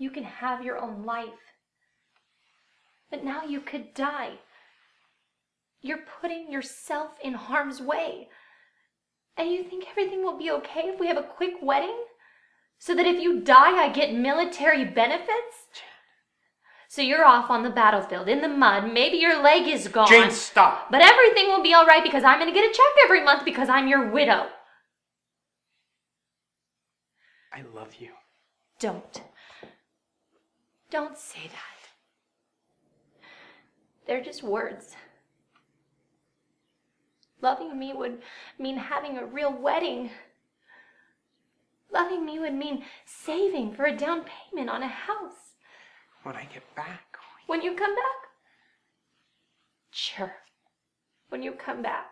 You can have your own life. But now you could die. You're putting yourself in harm's way. And you think everything will be okay if we have a quick wedding? So that if you die, I get military benefits? So you're off on the battlefield in the mud. Maybe your leg is gone. Jane, stop. But everything will be all right because I'm going to get a check every month because I'm your widow. I love you. Don't. Don't say that. They're just words. Loving me would mean having a real wedding. Loving me would mean saving for a down payment on a house. When I get back, When you come back? Sure. When you come back.